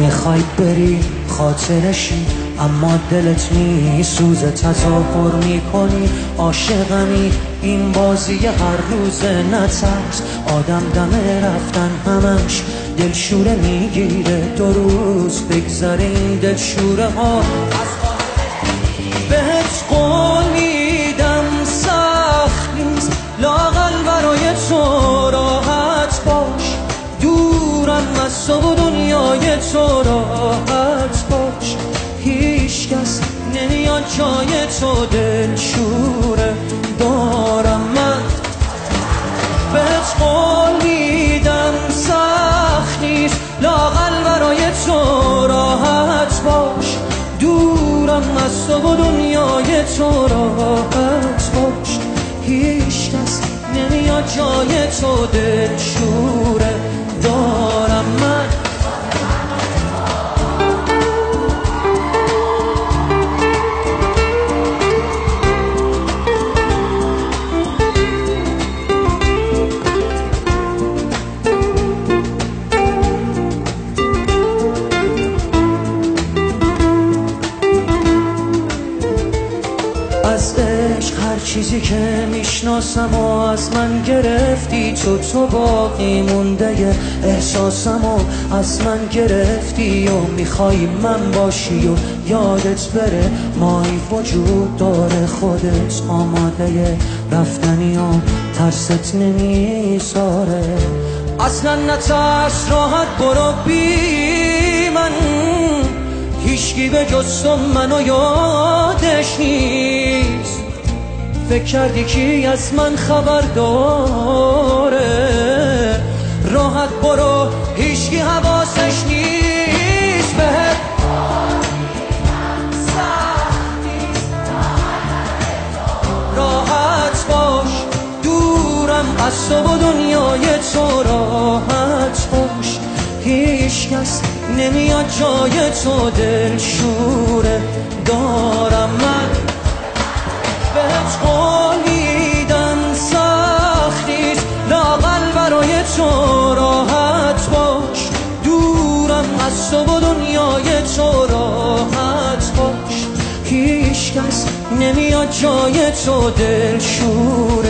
می‌خوای بری خاطرشی اما دلت سوز تظاهر می‌کنی. عاشقمی این بازی هر روز نترس. آدم دم رفتن همش دلشوره می‌گیره. دو روز بگذره این دلشوره ها. دنیای تو راحت باش هیچ کس نمیاد جای تو دلشوره دارم من. بهت قول میدم سخت نیست لاغل برای تو راحت باش. دورم از تو و دنیای تو راحت باش. هیچ کس نمیاد جای تو دلشوره چیزی که می‌شناسم و از من گرفتی تو تو باقی مونده احساسم و از من گرفتی و می‌خوای من باشی و یادت بره مایی وجود داره خودت آماده رفتنی و ترست نمیساره اصلا نترس راحت برو بی من. هیچکی به جز منو یادش نیست. فکر کردی کی از من خبر داره راحت برو هیچکی حواسش نیست. بهت راحت باش دورم از تو دنیای تو راحت باش. هیچ کس نمیاد جای تو دلشوره. دارم من بهت قول میدم سخت نیست برای تو راحت باش. دورم از تو و دنیای تو راحت باش. هیچ کس نمیاد جای تو دلشون